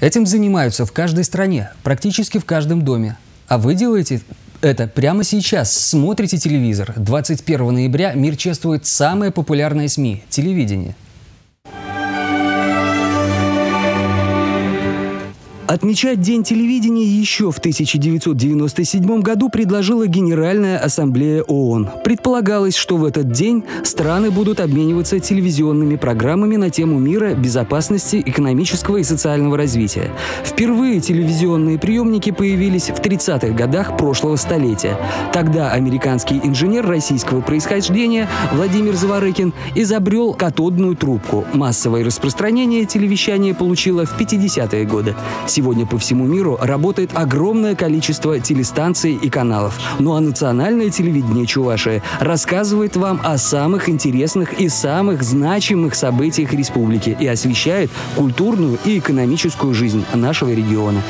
Этим занимаются в каждой стране, практически в каждом доме. А вы делаете это прямо сейчас. Смотрите телевизор. 21 ноября мир чествует самые популярные СМИ – телевидение. Отмечать День телевидения еще в 1997 году предложила Генеральная ассамблея ООН. Предполагалось, что в этот день страны будут обмениваться телевизионными программами на тему мира, безопасности, экономического и социального развития. Впервые телевизионные приемники появились в 30-х годах прошлого столетия. Тогда американский инженер российского происхождения Владимир Заворыкин изобрел катодную трубку. Массовое распространение телевещания получило в 50-е годы. Сегодня по всему миру работает огромное количество телестанций и каналов. Ну а национальное телевидение Чувашии рассказывает вам о самых интересных и самых значимых событиях республики и освещает культурную и экономическую жизнь нашего региона.